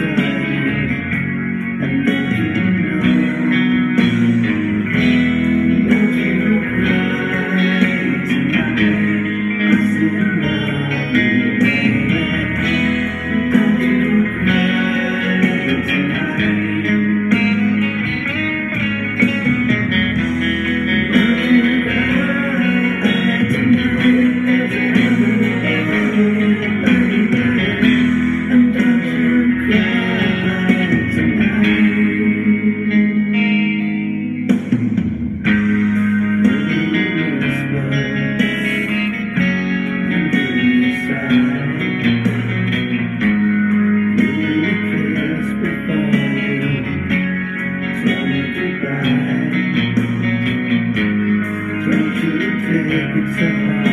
inside. survive.